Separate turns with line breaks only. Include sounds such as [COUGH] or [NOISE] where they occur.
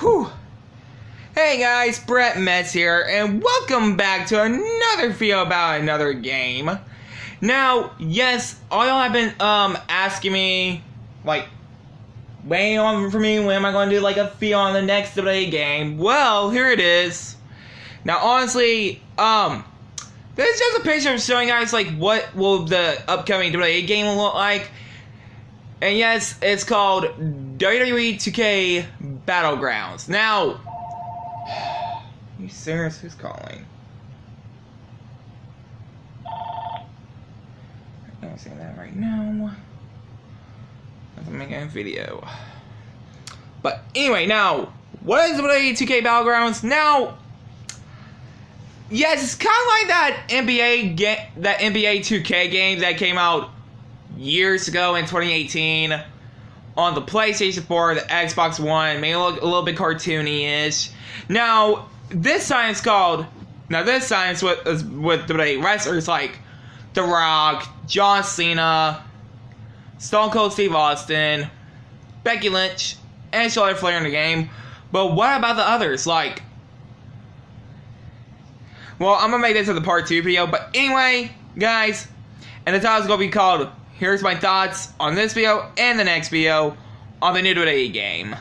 Whew. Hey guys, Brett Messer here, and welcome back to another video about another game. Now, yes, all y'all have been um asking me, like, waiting on for me when am I going to do like a video on the next WWE game. Well, here it is. Now, honestly, um, this is just a picture of showing guys like what will the upcoming WWE game look like. And yes, it's called WWE 2K Battlegrounds. Now, [SIGHS] you serious? Who's calling? I'm not saying that right now. I'm making a video. But anyway, now, what is WWE 2K Battlegrounds? Now, yes, it's kind of like that NBA that NBA 2K game that came out years ago in 2018 on the PlayStation 4, the Xbox One, it look a little bit cartoony-ish. Now, this it's called. Now, this time it's with the wrestlers like The Rock, John Cena, Stone Cold Steve Austin, Becky Lynch, and Charlotte Flair in the game. But what about the others? Like, well, I'm gonna make this as a part two video. But anyway, guys, and the title's gonna be called "Here's my thoughts on this video and the next video on the new WWE game."